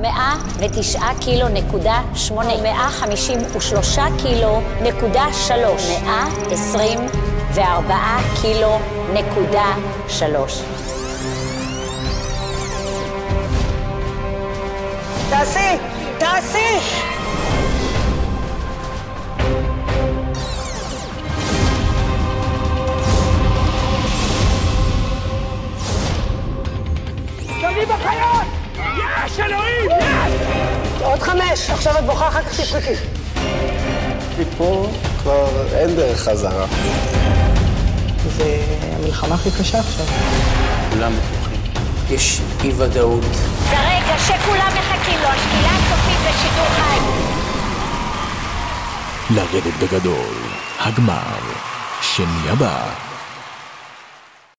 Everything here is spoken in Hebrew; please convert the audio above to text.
109 קילו נקודה 8, 153 קילו נקודה 3, 124 קילו נקודה 3. תעשי! תעשי! תביא בחיות! יש, אלוהים! עוד חמש, עכשיו את בוכה, אחר כך תשחקי. פה כבר אין דרך חזרה. זה המלחמה הכי קשה עכשיו. כולם בטוחים. יש אי-ודאות. זה רגע שכולם מחכים לו, השקילה הסופית בשידור חי. לרדת בגדול, הגמר, שני הבא.